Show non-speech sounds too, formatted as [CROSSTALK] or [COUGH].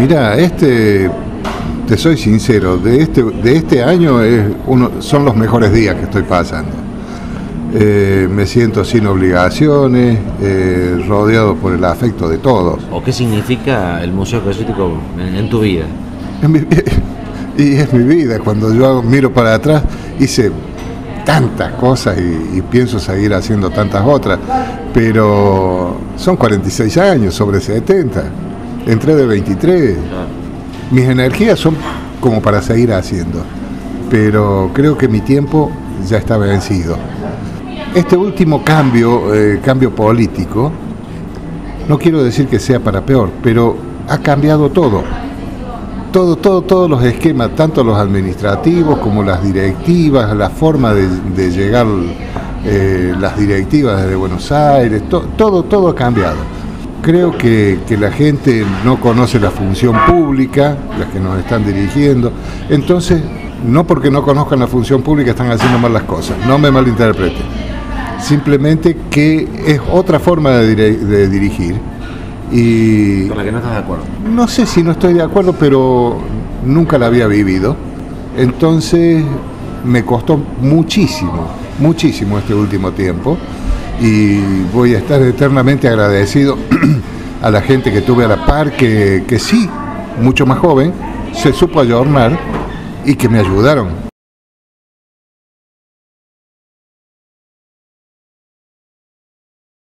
Mira, este, te soy sincero, de este, de este año es uno, son los mejores días que estoy pasando. Eh, me siento sin obligaciones, eh, rodeado por el afecto de todos. ¿O qué significa el Museo Jesuítico en, en tu vida? En mi- [LAUGHS] y es mi vida, cuando yo miro para atrás, hice tantas cosas y, y pienso seguir haciendo tantas otras, pero son 46 años, sobre 70, entré de 23, mis energías son como para seguir haciendo, pero creo que mi tiempo ya está vencido. Este último cambio, eh, cambio político, no quiero decir que sea para peor, pero ha cambiado todo. Todo, todo, todos los esquemas, tanto los administrativos como las directivas, la forma de, de llegar, eh, las directivas desde Buenos Aires, to- todo, todo ha cambiado. Creo que, que la gente no conoce la función pública, las que nos están dirigiendo, entonces, no porque no conozcan la función pública están haciendo mal las cosas, no me malinterpreten. Simplemente que es otra forma de, de dirigir y Con la que no estás de acuerdo. no sé si no estoy de acuerdo, pero nunca la había vivido. Entonces me costó muchísimo, muchísimo este último tiempo y voy a estar eternamente agradecido [CLEARS THROAT] a la gente que tuve a la par, que, que sí, mucho más joven, se supo ayornar y que me ayudaron